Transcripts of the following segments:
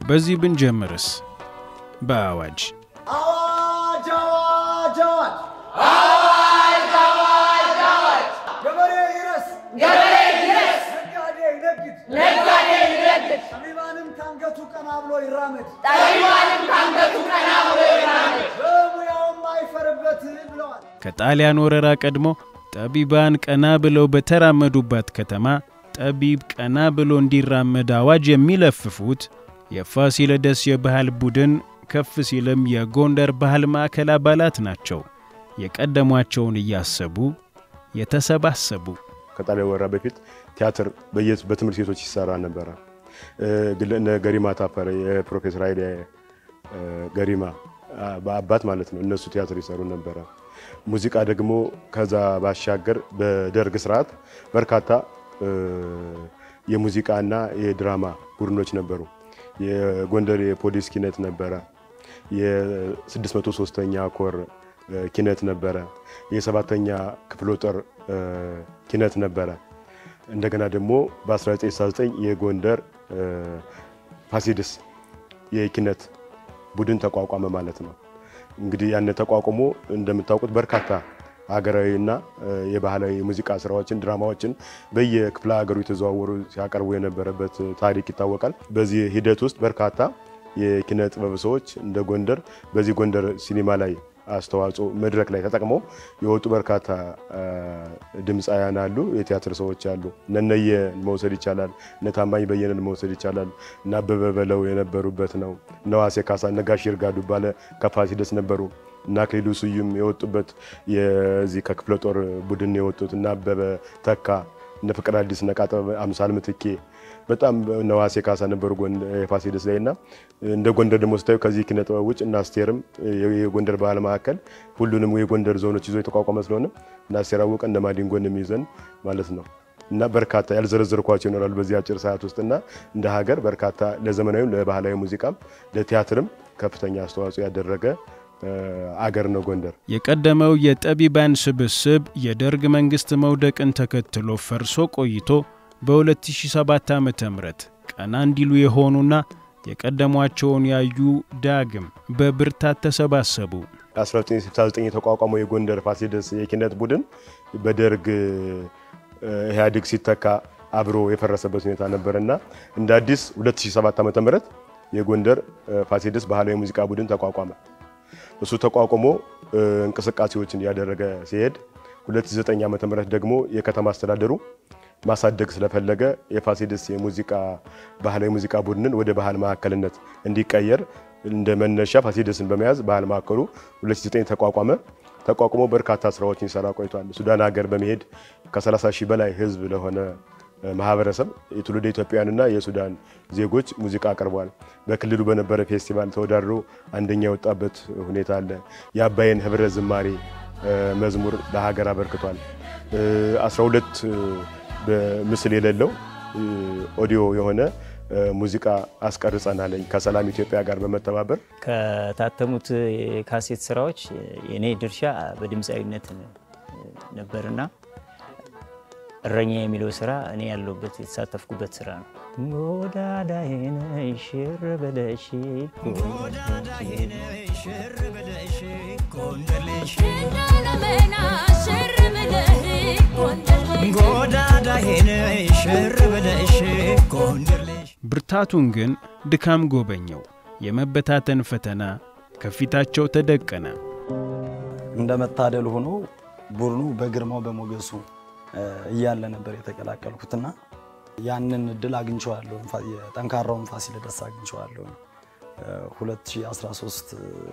በዚህ ብንጀምርስ? በአዋጅ። አዋጅ አዋጅ አዋጅ! ገበሬ ይረስ! ገበሬ ይረስ፣ ነጋዴ ይነግድ! ነጋዴ ይነግድ፣ ጠቢባንም ከአንገቱ ቀና ብሎ ይራመድ! ጠቢባንም ከአንገቱ ቀና ብሎ ይራመድ። በሙያውም አይፈርበት ብለዋል። ከጣሊያን ወረራ ቀድሞ ጠቢባን ቀና ብለው በተራመዱባት ከተማ ጠቢብ ቀና ብሎ እንዲራመድ አዋጅ የሚለፍፉት የፋሲለደስ የባህል ቡድን ከፍ ሲልም የጎንደር ባህል ማዕከል አባላት ናቸው። የቀደሟቸውን እያሰቡ የተሰባሰቡ ከጣሊያን ወረራ በፊት ቲያትር በትምህርት ቤቶች ይሰራ ነበረ። ገሪማ ታፈረ የፕሮፌሰር ኃይሌ ገሪማ በአባት ማለት ነው። እነሱ ቲያትር ይሰሩ ነበረ። ሙዚቃ ደግሞ ከዛ ባሻገር በደርግ ስርዓት በርካታ የሙዚቃና የድራማ ቡድኖች ነበሩ። የጎንደር የፖሊስ ኪነት ነበረ። የ603ኛ ኮር ኪነት ነበረ። የሰባተኛ ክፍለ ጦር ኪነት ነበረ። እንደገና ደግሞ በ1969 የጎንደር እ፣ ፋሲለደስ የኪነት ቡድን ተቋቋመ ማለት ነው። እንግዲህ ያን ተቋቁሞ እንደምታውቁት በርካታ ሀገራዊና የባህላዊ የሙዚቃ ስራዎችን፣ ድራማዎችን በየክፍለ ሀገሩ የተዘዋወሩ ሲያቀርቡ የነበረበት ታሪክ ይታወቃል። በዚህ ሂደት ውስጥ በርካታ የኪነ ጥበብ ሰዎች እንደ ጎንደር በዚህ ጎንደር ሲኒማ ላይ አስተዋጽኦ መድረክ ላይ ተጠቅመው የወጡ በርካታ ድምፃውያን አሉ፣ የቲያትር ሰዎች አሉ። እነነየን መውሰድ ይቻላል። እነ ታማኝ በየነን መውሰድ ይቻላል። እነ አበበ በለው የነበሩበት ነው። እነ ዋሴ ካሳ፣ እነ ጋሽ ይርጋ ዱባለ ከፋሲለደስ ነበሩ። እና አክሊሉ ስዩም የወጡበት የዚህ ከክፍለ ጦር ቡድን የወጡት እና አበበ ተካ፣ እነ ፍቅር አዲስ፣ እነ አምሳል ምትኬ በጣም እነ ዋሴ ካሳ ነበሩ የፋሲለደስ ላይ እና እንደ ጎንደር ደግሞ ስታዩ ከዚህ ኪነ ውጭ እና አስቴርም የጎንደር ባህል ማዕከል ሁሉንም የጎንደር ዞኖች ይዞ የተቋቋመ ስለሆነ እና አስቴር አወቀ እንደ ማዲንጎን የሚይዘን ማለት ነው። እና በርካታ ያልዘረዘርኳቸው ይኖራሉ በዚህ አጭር ሰዓት ውስጥ እና እንደ ሀገር በርካታ ለዘመናዊም ለባህላዊ ሙዚቃም ለቲያትርም ከፍተኛ አስተዋጽኦ ያደረገ አገር ነው ጎንደር። የቀደመው የጠቢባን ስብስብ የደርግ መንግሥት መውደቅን ተከትሎ ፈርሶ ቆይቶ በ2007 ዓ ም ቀና እንዲሉ የሆኑና የቀደሟቸውን ያዩ ዳግም በብርታት ተሰባሰቡ። 1969 የተቋቋመው የጎንደር ፋሲለደስ የኪነት ቡድን በደርግ ኢህአዴግ ሲተካ አብሮ የፈረሰበት ሁኔታ ነበርና እንደ አዲስ 2007 ዓ.ም የጎንደር እ፣ ፋሲለደስ ባህላዊ ሙዚቃ ቡድን ተቋቋመ። እሱ ተቋቁሞ እንቅስቃሴዎችን እያደረገ ሲሄድ 2009 ዓ.ም ደግሞ የከተማ አስተዳደሩ ማሳደግ ስለፈለገ የፋሲለደስ የሙዚቃ ባህላዊ ሙዚቃ ቡድንን ወደ ባህል ማዕከልነት እንዲቀየር እንደ መነሻ ፋሲለደስን በመያዝ ባህል ማዕከሉ 2009 ተቋቋመ። ተቋቁሞ በርካታ ስራዎችን ይሰራ ቆይቷል። ሱዳን ሀገር በመሄድ ከ30 ሺህ በላይ ህዝብ ለሆነ ማህበረሰብ የትውልደ ኢትዮጵያውያንና የሱዳን ዜጎች ሙዚቃ አቅርቧል። በክልሉ በነበረ ፌስቲቫል ተወዳድሮ አንደኛ የወጣበት ሁኔታ አለ። የአባይን ህብረ ዝማሬ መዝሙር ለሀገር አበርክቷል። እ፣ 12 እ፣ በምስል የሌለው ኦዲዮ የሆነ ሙዚቃ አስቀርጸናል ከሰላም ኢትዮጵያ ጋር በመተባበር ከታተሙት የካሴት ስራዎች የኔ ድርሻ በድምፃዊነት ነበርና እረኛ የሚለው ስራ እኔ ያለሁበት የተሳተፍኩበት ስራ ነው። ጎዳዳዬን ሽር በለሽ ብርታቱን ግን ድካም ጎበኘው። የመበታተን ፈተና ከፊታቸው ተደቀነ። እንደ መታደል ሆኖ ቡድኑ በግርማው በሞገሱ እያለ ነበር የተቀላቀልኩትና ያንን እድል አግኝቼዋለሁ። ፋ- የጠንካራውን ፋሲለደስ አግኝቼዋለሁ። እ፣ 2013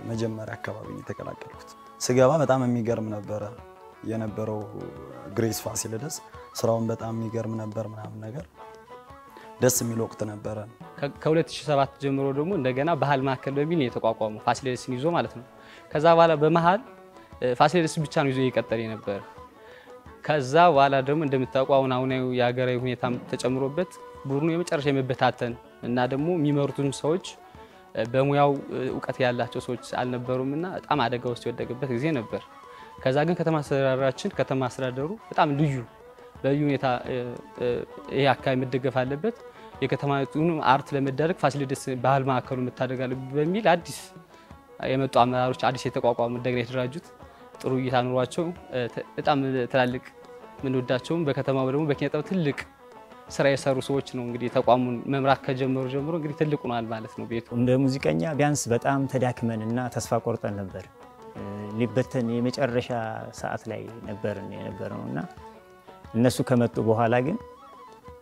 መጀመሪያ አካባቢ የተቀላቀልኩት። ስገባ በጣም የሚገርም ነበረ የነበረው ግሬስ ፋሲለደስ ስራውን በጣም የሚገርም ነበር ምናምን ነገር ደስ የሚል ወቅት ነበረ። ከ2007 ጀምሮ ደግሞ እንደገና ባህል ማዕከል በሚል ነው የተቋቋመው ፋሲለደስን ይዞ ማለት ነው። ከዛ በኋላ በመሀል ፋሲለደስ ብቻ ነው ይዞ እየቀጠለ ነበር። ከዛ በኋላ ደግሞ እንደምታውቁ አሁን አሁናዊ የሀገራዊ ሁኔታም ተጨምሮበት ቡድኑ የመጨረሻ የመበታተን እና ደግሞ የሚመሩትም ሰዎች በሙያው እውቀት ያላቸው ሰዎች አልነበሩም እና በጣም አደጋ ውስጥ የወደቀበት ጊዜ ነበር። ከዛ ግን ከተማ አስተዳደራችን ከተማ አስተዳደሩ በጣም ልዩ በልዩ ሁኔታ ይሄ አካባቢ መደገፍ አለበት የከተማቱን art ለመታደግ ፋሲለደስ ባህል ማዕከሉ መታደጋል በሚል አዲስ የመጡ አመራሮች አዲስ የተቋቋሙ እንደገና የተደራጁት ጥሩ እይታ ኑሯቸው በጣም ትላልቅ የምንወዳቸውም በከተማው ደግሞ በኪነ ትልቅ ስራ የሰሩ ሰዎች ነው እንግዲህ ተቋሙን መምራት ከጀመሩ ጀምሮ እንግዲህ ትልቅ ሆኗል ማለት ነው ቤቱ። እንደ ሙዚቀኛ ቢያንስ በጣም ተዳክመን እና ተስፋ ቆርጠን ነበር። ሊበተን የመጨረሻ ሰዓት ላይ ነበር የነበረው እና እነሱ ከመጡ በኋላ ግን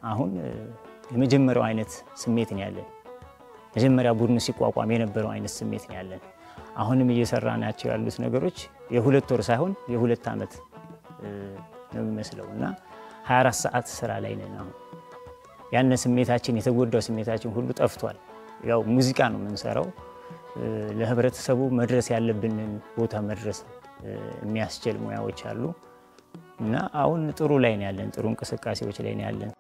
አሁን የመጀመሪያው አይነት ስሜት ነው ያለን። መጀመሪያ ቡድኑ ሲቋቋም የነበረው አይነት ስሜት ነው ያለን። አሁንም እየሰራ ናቸው ያሉት ነገሮች የሁለት ወር ሳይሆን የሁለት ዓመት ነው የሚመስለው እና 24 ሰዓት ስራ ላይ ነን። አሁን ያነ ስሜታችን የተጎዳው ስሜታችን ሁሉ ጠፍቷል። ያው ሙዚቃ ነው የምንሰራው። ለህብረተሰቡ መድረስ ያለብንን ቦታ መድረስ የሚያስችል ሙያዎች አሉ እና አሁን ጥሩ ላይ ነው ያለን። ጥሩ እንቅስቃሴዎች ላይ ነው ያለን።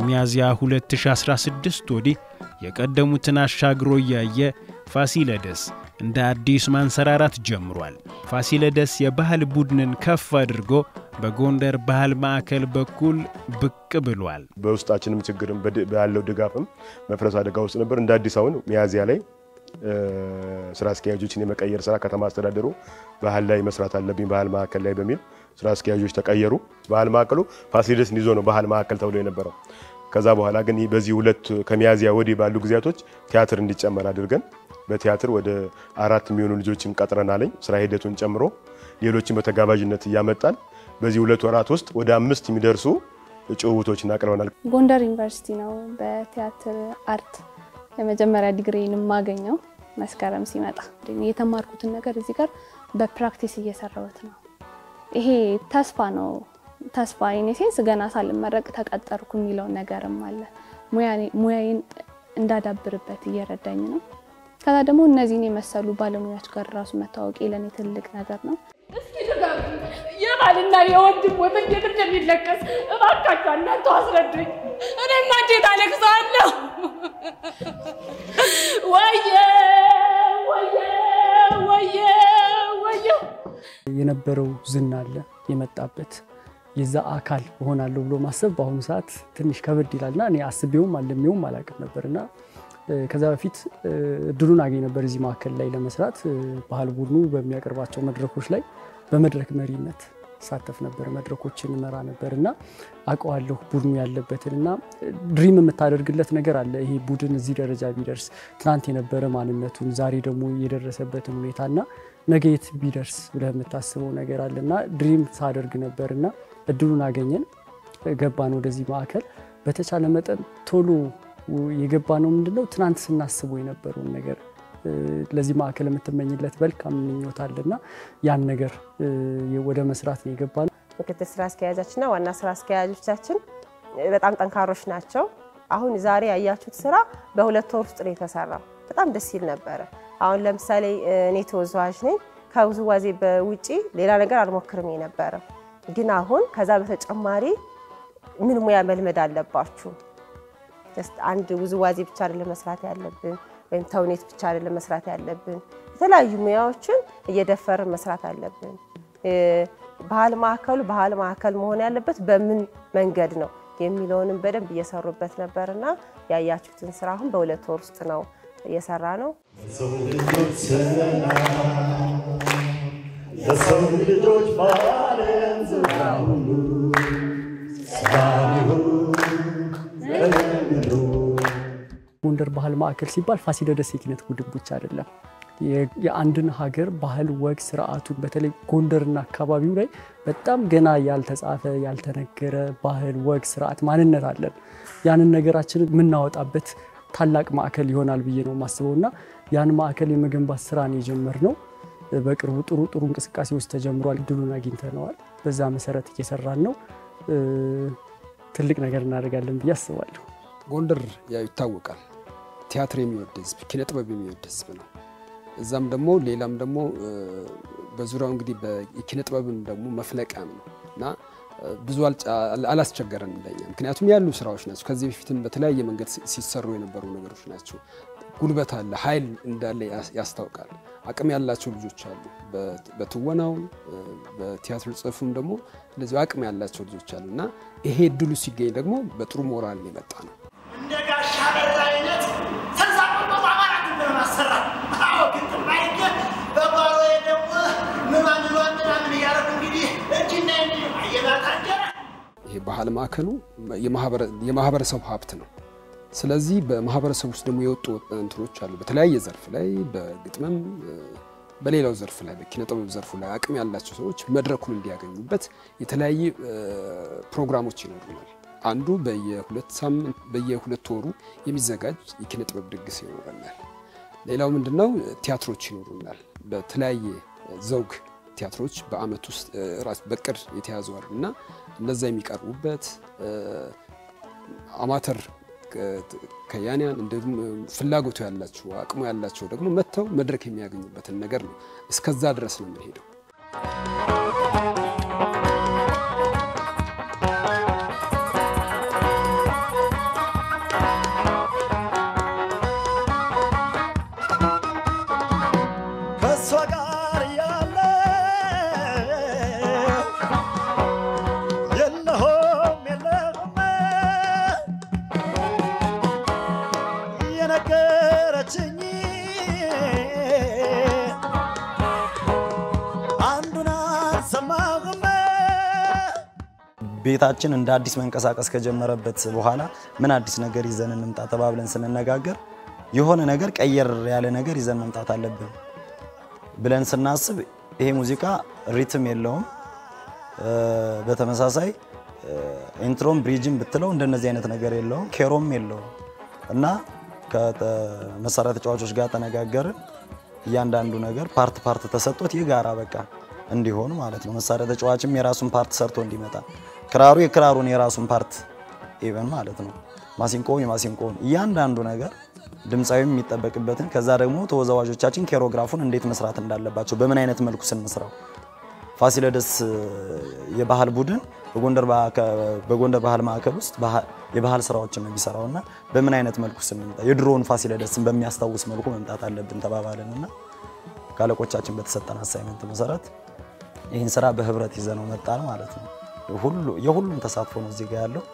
ከሚያዝያ 2016 ወዲህ የቀደሙትን አሻግሮ እያየ ፋሲለደስ እንደ አዲስ ማንሰራራት ጀምሯል። ፋሲለደስ የባህል ቡድንን ከፍ አድርጎ በጎንደር ባህል ማዕከል በኩል ብቅ ብሏል። በውስጣችንም ችግርም ያለው ድጋፍም መፍረስ አደጋ ውስጥ ነበር። እንደ አዲስ አሁን ሚያዝያ ላይ ስራ አስኪያጆችን የመቀየር ስራ ከተማ አስተዳደሩ ባህል ላይ መስራት አለብኝ ባህል ማዕከል ላይ በሚል ስራ አስኪያጆች ተቀየሩ። ባህል ማዕከሉ ፋሲለደስን ይዞ ነው ባህል ማዕከል ተብሎ የነበረው። ከዛ በኋላ ግን በዚህ ሁለት ከሚያዝያ ወዲህ ባሉ ጊዜያቶች ቲያትር እንዲጨመር አድርገን በቲያትር ወደ አራት የሚሆኑ ልጆችን ቀጥረናለኝ ስራ ሂደቱን ጨምሮ ሌሎችን በተጋባዥነት እያመጣን በዚህ ሁለት ወራት ውስጥ ወደ አምስት የሚደርሱ ጭውውቶችን አቅርበናል። ጎንደር ዩኒቨርሲቲ ነው በ theatre art የመጀመሪያ ዲግሪን የማገኘው መስከረም ሲመጣ የተማርኩትን ነገር እዚህ ጋር በ practice እየሰራሁት ነው። ይሄ ተስፋ ነው። ተስፋ in a sense ገና ሳልመረቅ ተቀጠርኩ የሚለው ነገርም አለ። ሙያዬን እንዳዳብርበት እየረዳኝ ነው። ከዛ ደግሞ እነዚህን የመሰሉ ባለሙያዎች ጋር ራሱ መታወቄ ለእኔ ትልቅ ነገር ነው። የባልና የወንድም ሞት እንዴት እንደሚለቀስ እባካችሁ እናንተ አስረዱኝ። እኔማ እንዴት አለቅሳለሁ? ወየ ወየ ወየ ወየ የነበረው ዝና አለ የመጣበት የዛ አካል እሆናለሁ ብሎ ማሰብ በአሁኑ ሰዓት ትንሽ ከበድ ይላልና እኔ አስቤውም አለሜውም አላውቅም ነበርና ከዛ በፊት እድሉን አገኝ ነበር እዚህ ማዕከል ላይ ለመስራት ባህል ቡድኑ በሚያቀርባቸው መድረኮች ላይ በመድረክ መሪነት ሳተፍ ነበር፣ መድረኮችን እመራ ነበር እና አውቀዋለሁ ቡድኑ ያለበትን እና ድሪም የምታደርግለት ነገር አለ። ይሄ ቡድን እዚህ ደረጃ ቢደርስ ትናንት የነበረ ማንነቱን ዛሬ ደግሞ የደረሰበትን ሁኔታ እና ነገ የት ቢደርስ ብለህ የምታስበው ነገር አለ እና ድሪም ሳደርግ ነበር እና እድሉን አገኘን፣ ገባን ወደዚህ ማዕከል። በተቻለ መጠን ቶሎ የገባ ነው ምንድነው ትናንት ስናስበው የነበረውን ነገር ለዚህ ማዕከል የምትመኝለት መልካም ምኞት አለና ያን ነገር ወደ መስራት ነው የገባ ነው። ምክትል ስራ አስኪያጃችንና ዋና ስራ አስኪያጆቻችን በጣም ጠንካሮች ናቸው። አሁን ዛሬ ያያችሁት ስራ በሁለት ወር ውስጥ ነው የተሰራው። በጣም ደስ ይል ነበረ። አሁን ለምሳሌ እኔ ተወዛዋዥ ነኝ። ከውዝዋዜ በውጪ ሌላ ነገር አልሞክርም የነበረው ግን አሁን ከዛ በተጨማሪ ምን ሙያ መልመድ አለባችሁ? አንድ ውዝዋዜ ብቻ አይደለም መስራት ያለብን ወይም ተውኔት ብቻ አይደለም መስራት ያለብን። የተለያዩ ሙያዎችን እየደፈርን መስራት አለብን። ባህል ማዕከሉ ባህል ማዕከል መሆን ያለበት በምን መንገድ ነው የሚለውንም በደንብ እየሰሩበት ነበርና ያያችሁትን ስራ አሁን በሁለት ወር ውስጥ ነው እየሰራ ነው። ለሰው ልጆች ጎንደር ባህል ማዕከል ሲባል ፋሲለደስ የኪነት ቡድን ብቻ አይደለም። የአንድን ሀገር ባህል፣ ወግ፣ ስርዓቱን በተለይ ጎንደርና አካባቢው ላይ በጣም ገና ያልተጻፈ ያልተነገረ ባህል፣ ወግ፣ ስርዓት፣ ማንነት አለን። ያንን ነገራችንን የምናወጣበት ታላቅ ማዕከል ይሆናል ብዬ ነው የማስበው እና ያን ማዕከል የመገንባት ስራ ነው የጀመርነው። በቅርቡ ጥሩ ጥሩ እንቅስቃሴዎች ተጀምሯል። ድሉን አግኝተነዋል። በዛ መሰረት እየሰራን ነው። ትልቅ ነገር እናደርጋለን ብዬ አስባለሁ። ጎንደር ያው ይታወቃል። ቲያትር የሚወድ ህዝብ፣ ኪነ ጥበብ የሚወድ ህዝብ ነው። እዛም ደግሞ ሌላም ደግሞ በዙሪያው እንግዲህ የኪነ ጥበብን ደግሞ መፍለቂያም ነው እና ብዙ አላስቸገረን ለኛ። ምክንያቱም ያሉ ስራዎች ናቸው። ከዚህ በፊትም በተለያየ መንገድ ሲሰሩ የነበሩ ነገሮች ናቸው። ጉልበት አለ፣ ኃይል እንዳለ ያስታውቃል። አቅም ያላቸው ልጆች አሉ። በትወናው በቲያትር ጽሑፍም ደግሞ እንደዚሁ አቅም ያላቸው ልጆች አሉ እና ይሄ እድሉ ሲገኝ ደግሞ በጥሩ ሞራል የመጣ ነው። ባህል ማዕከሉ የማህበረሰቡ ሀብት ነው። ስለዚህ በማህበረሰብ ውስጥ ደግሞ የወጡ እንትኖች አሉ። በተለያየ ዘርፍ ላይ በግጥምም በሌላው ዘርፍ ላይ በኪነ ጥበብ ዘርፉ ላይ አቅም ያላቸው ሰዎች መድረኩን እንዲያገኙበት የተለያየ ፕሮግራሞች ይኖሩናል። አንዱ በየሁለት ወሩ የሚዘጋጅ የኪነ ጥበብ ድግስ ይኖረናል። ሌላው ምንድነው? ቲያትሮች ይኖሩናል። በተለያየ ዘውግ ቲያትሮች በአመት ውስጥ ራስ በቅድ የተያዙ አሉ እና እነዛ የሚቀርቡበት አማተር ከያንያን እንዲሁም ፍላጎቱ ያላቸው አቅሙ ያላቸው ደግሞ መጥተው መድረክ የሚያገኙበትን ነገር ነው። እስከዛ ድረስ ነው የምንሄደው። ቤታችን እንደ አዲስ መንቀሳቀስ ከጀመረበት በኋላ ምን አዲስ ነገር ይዘን እንምጣ ተባብለን ስንነጋገር የሆነ ነገር ቀየር ያለ ነገር ይዘን መምጣት አለብን ብለን ስናስብ ይሄ ሙዚቃ rhythm የለውም። በተመሳሳይ intro ም bridge ም ብትለው እንደነዚህ አይነት ነገር የለውም፣ ኬሮም የለውም እና ከመሳሪያ ተጫዋቾች ጋር ተነጋገርን። እያንዳንዱ ነገር part part ተሰጥቶት የጋራ በቃ እንዲሆን ማለት ነው። መሳሪያ ተጫዋችም የራሱን part ሰርቶ እንዲመጣ፣ ክራሩ የክራሩን የራሱን part even ማለት ነው። ማሲንቆ የማሲንቆውን እያንዳንዱ ነገር ድምፃዊ የሚጠበቅበትን ከዛ ደግሞ ተወዛዋዦቻችን choreograph ኡን እንዴት መስራት እንዳለባቸው በምን አይነት መልኩ ስንስራው ፋሲለደስ የባህል ቡድን በጎንደር ባህል ማዕከል ውስጥ የባህል ስራዎችን ነው የሚሰራው እና በምን አይነት መልኩ ስንመጣ የድሮውን ፋሲለደስን በሚያስታውስ መልኩ መምጣት አለብን ተባባልን እና ከአለቆቻችን በተሰጠን አሳይመንት መሰረት ይህን ስራ በህብረት ይዘነው መጣን ማለት ነው። የሁሉም ተሳትፎ ነው እዚህ ጋ ያለው።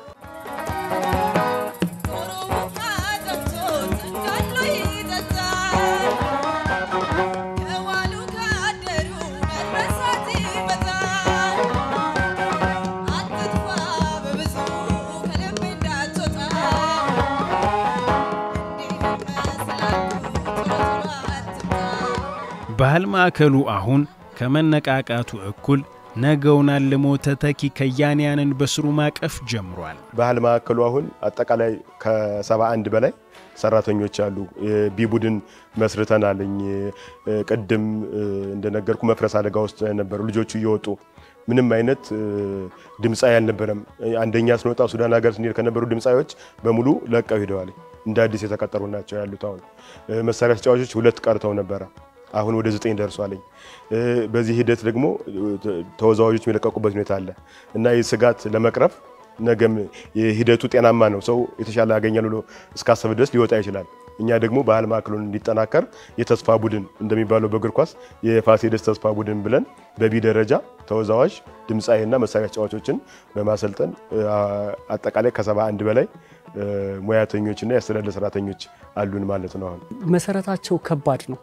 ባህል ማዕከሉ አሁን ከመነቃቃቱ እኩል ነገውን አልሞ ተተኪ ከያንያንን በስሩ ማቀፍ ጀምሯል። ባህል ማዕከሉ አሁን አጠቃላይ ከሰባ አንድ በላይ ሰራተኞች አሉ። ቢ ቡድን መስርተናልኝ። ቅድም እንደነገርኩ መፍረስ አደጋ ውስጥ ነበሩ ልጆቹ እየወጡ ምንም አይነት ድምፃዊ አልነበረም። አንደኛ ስንወጣ ሱዳን ሀገር ስንሄድ ከነበሩ ድምፃዊዎች በሙሉ ለቀው ሄደዋል። እንደ አዲስ የተቀጠሩ ናቸው ያሉት። አሁን መሳሪያ ተጫዋቾች ሁለት ቀርተው ነበረ። አሁን ወደ ዘጠኝ ደርሷለኝ። በዚህ ሂደት ደግሞ ተወዛዋዦች የሚለቀቁበት ሁኔታ አለ እና ይህ ስጋት ለመቅረፍ ነገም ሂደቱ ጤናማ ነው፣ ሰው የተሻለ ያገኛል ብሎ እስካሰብ ድረስ ሊወጣ ይችላል። እኛ ደግሞ ባህል ማዕከሉን እንዲጠናከር የተስፋ ቡድን እንደሚባለው በእግር ኳስ የፋሲለደስ ተስፋ ቡድን ብለን በቢ ደረጃ ተወዛዋዥ ድምፃዊና መሳሪያ ተጫዋቾችን በማሰልጠን አጠቃላይ ከሰባ አንድ በላይ ሙያተኞችና የአስተዳደር ሰራተኞች አሉን ማለት ነው። አሁን መሰረታቸው ከባድ ነው።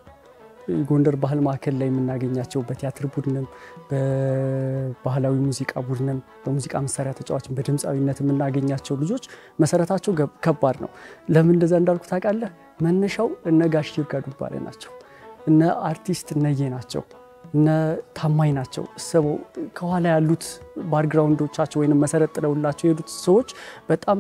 ጎንደር ባህል ማዕከል ላይ የምናገኛቸው በቲያትር ቡድንም በባህላዊ ሙዚቃ ቡድንም በሙዚቃ መሳሪያ ተጫዋችን በድምፃዊነት የምናገኛቸው ልጆች መሰረታቸው ከባድ ነው። ለምን እንደዛ እንዳልኩ ታውቃለህ? መነሻው እነ ጋሽ ይርጋ ዱባለ ናቸው፣ እነ አርቲስት እነዬ ናቸው፣ እነ ታማኝ ናቸው። አስበው ከኋላ ያሉት background ኦቻቸው ወይም መሰረት ጥለውላቸው የሄዱት ሰዎች በጣም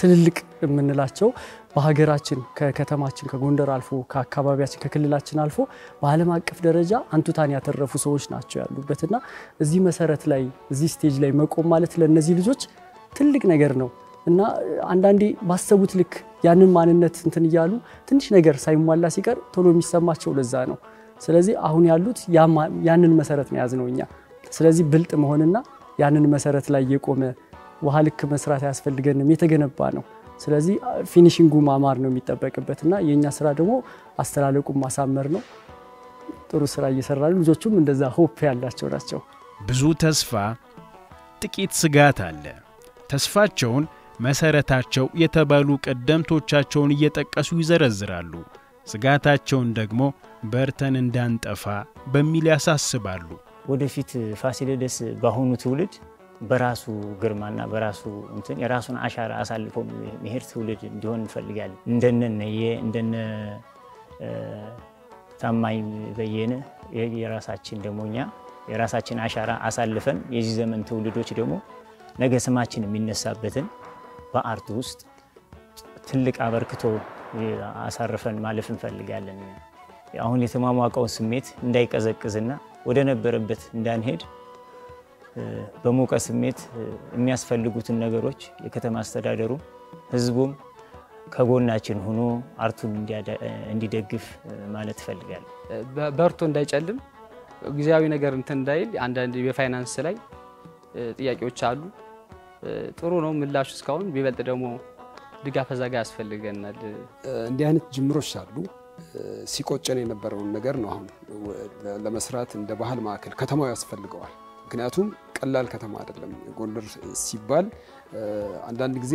ትልልቅ የምንላቸው በሀገራችን ከከተማችን ከጎንደር አልፎ ከአካባቢያችን ከክልላችን አልፎ በዓለም አቀፍ ደረጃ አንቱታን ያተረፉ ሰዎች ናቸው ያሉበት እና እዚህ መሰረት ላይ እዚህ stage ላይ መቆም ማለት ለእነዚህ ልጆች ትልቅ ነገር ነው እና አንዳንዴ ባሰቡት ልክ ያንን ማንነት እንትን እያሉ ትንሽ ነገር ሳይሟላ ሲቀር ቶሎ የሚሰማቸው ለዛ ነው። ስለዚህ አሁን ያሉት ያንን መሰረት ነው የያዝነው እኛ። ስለዚህ ብልጥ መሆንና ያንን መሰረት ላይ የቆመ ውሃ ልክ መስራት አያስፈልገንም፣ የተገነባ ነው። ስለዚህ finishing ኡ ማማር ነው የሚጠበቅበት እና የእኛ ስራ ደግሞ አስተላለቁን ማሳመር ነው። ጥሩ ስራ እየሰራ ልጆቹም እንደዛ hope ያላቸው ናቸው። ብዙ ተስፋ፣ ጥቂት ስጋት አለ። ተስፋቸውን መሰረታቸው የተባሉ ቀደምቶቻቸውን እየጠቀሱ ይዘረዝራሉ። ስጋታቸውን ደግሞ በርተን እንዳንጠፋ በሚል ያሳስባሉ። ወደፊት ፋሲለደስ በአሁኑ ትውልድ በራሱ ግርማና በራሱ እንትን የራሱን አሻራ አሳልፎ መሄድ ትውልድ እንዲሆን እንፈልጋለን። እንደነ ነየ እንደነ ታማኝ በየነ የራሳችን ደግሞ እኛ የራሳችን አሻራ አሳልፈን የዚህ ዘመን ትውልዶች ደግሞ ነገ ስማችን የሚነሳበትን በአርት ውስጥ ትልቅ አበርክቶ አሳርፈን ማለፍ እንፈልጋለን። አሁን የተሟሟቀውን ስሜት እንዳይቀዘቅዝና ወደ ነበረበት እንዳንሄድ በሞቀ ስሜት የሚያስፈልጉትን ነገሮች የከተማ አስተዳደሩ ህዝቡም ከጎናችን ሆኖ አርቱን እንዲደግፍ ማለት እፈልጋለሁ። በርቶ እንዳይጨልም ጊዜያዊ ነገር እንትን እንዳይል አንዳንድ የፋይናንስ ላይ ጥያቄዎች አሉ። ጥሩ ነው ምላሹ እስካሁን። ቢበልጥ ደግሞ ድጋፍ እዛ ጋር ያስፈልገናል። እንዲህ አይነት ጅምሮች አሉ። ሲቆጨን የነበረውን ነገር ነው አሁን ለመስራት እንደ ባህል ማዕከል ከተማው ያስፈልገዋል። ምክንያቱም ቀላል ከተማ አይደለም። ጎንደር ሲባል አንዳንድ ጊዜ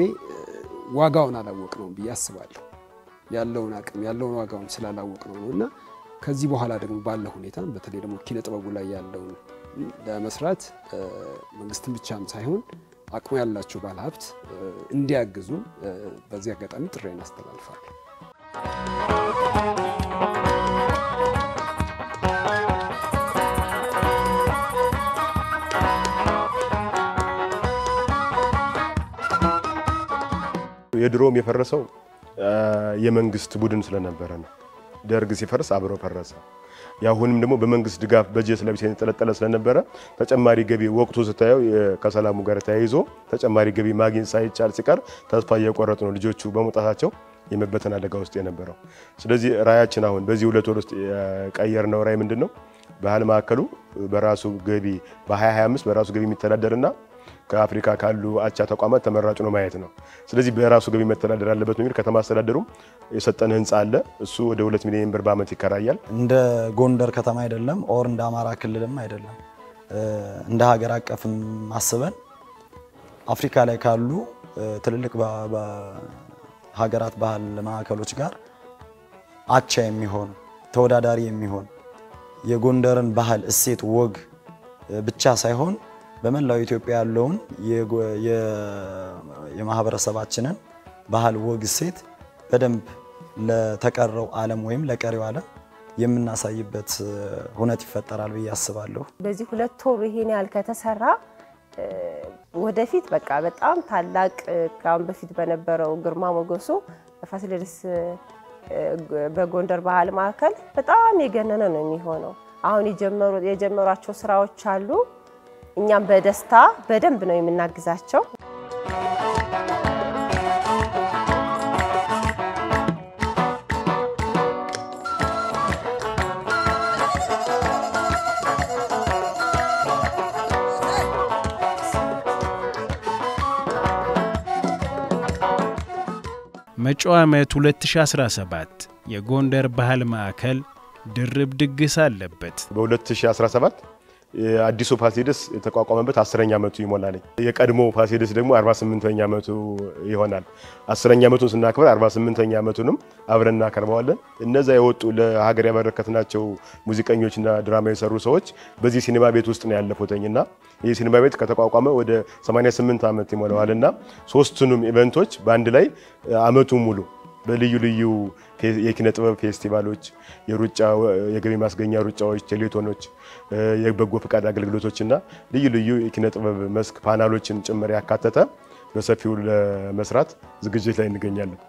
ዋጋውን አላወቅ ነው ብዬ አስባለሁ። ያለውን አቅም ያለውን ዋጋውን ስላላወቅ ነው እና ከዚህ በኋላ ደግሞ ባለ ሁኔታ በተለይ ደግሞ ኪነ ጥበቡ ላይ ያለውን ለመስራት መንግስትን ብቻም ሳይሆን አቅሙ ያላቸው ባለሀብት እንዲያግዙ በዚህ አጋጣሚ ጥሬን አስተላልፋለሁ። የድሮም የፈረሰው የመንግስት ቡድን ስለነበረ ነው። ደርግ ሲፈርስ አብሮ ፈረሰ። የአሁንም ደግሞ በመንግስት ድጋፍ በጀት ላይ የተንጠለጠለ ስለነበረ ተጨማሪ ገቢ ወቅቱ ስታየው ከሰላሙ ጋር ተያይዞ ተጨማሪ ገቢ ማግኘት ሳይቻል ሲቀር ተስፋ እየቆረጡ ነው ልጆቹ በመውጣታቸው የመበተን አደጋ ውስጥ የነበረው። ስለዚህ ራያችን አሁን በዚህ ሁለት ወር ውስጥ የቀየርነው ራይ ምንድን ነው? ባህል ማዕከሉ በራሱ ገቢ በ2025 በራሱ ገቢ የሚተዳደርና ከአፍሪካ ካሉ አቻ ተቋማት ተመራጭ ነው ማለት ነው። ስለዚህ በራሱ ገቢ መተዳደር አለበት በሚል ከተማ አስተዳደሩም የሰጠን ህንፃ አለ። እሱ ወደ ሁለት ሚሊዮን ብር በዓመት ይከራያል። እንደ ጎንደር ከተማ አይደለም or እንደ አማራ ክልልም አይደለም እንደ ሀገር አቀፍም አስበን አፍሪካ ላይ ካሉ ትልልቅ ሀገራት ባህል ማዕከሎች ጋር አቻ የሚሆን ተወዳዳሪ የሚሆን የጎንደርን ባህል እሴት፣ ወግ ብቻ ሳይሆን በመላው ኢትዮጵያ ያለውን የማህበረሰባችንን ባህል፣ ወግ፣ እሴት በደንብ ለተቀረው ዓለም ወይም ለቀሪው ዓለም የምናሳይበት ሁነት ይፈጠራል ብዬ አስባለሁ። በዚህ ሁለት ወር ይሄን ያህል ከተሰራ ወደፊት በቃ በጣም ታላቅ ከአሁን በፊት በነበረው ግርማ ሞገሱ ፋሲለደስ በጎንደር ባህል ማዕከል በጣም የገነነ ነው የሚሆነው። አሁን የጀመሯቸው ስራዎች አሉ። እኛም በደስታ በደንብ ነው የምናግዛቸው። መጪው ዓመት 2017 የጎንደር ባህል ማዕከል ድርብ ድግስ አለበት። በ2017 አዲሱ ፋሲለደስ የተቋቋመበት አስረኛ ዓመቱ ይሞላል። የቀድሞ ፋሲለደስ ደግሞ 48ኛ ዓመቱ ይሆናል። አስረኛ ዓመቱን ስናክብር 48ኛ ዓመቱንም አብረን እናከርመዋለን። እነዛ የወጡ ለሀገር ያበረከትናቸው ሙዚቀኞችና ድራማ የሰሩ ሰዎች በዚህ ሲኒማ ቤት ውስጥ ነው ያለፉትኝና ይህ ሲኒማ ቤት ከተቋቋመ ወደ 88 ዓመት ይሞላዋልና ሶስቱንም event ኦች በአንድ ላይ አመቱን ሙሉ በልዩ ልዩ የኪነ ጥበብ ፌስቲቫሎች፣ የሩጫ የገቢ ማስገኛ ሩጫዎች፣ ቴሌቶኖች፣ የበጎ ፈቃድ አገልግሎቶችና ልዩ ልዩ የኪነ ጥበብ መስክ ፓናሎችን ጭምር ያካተተ በሰፊው ለመስራት ዝግጅት ላይ እንገኛለን።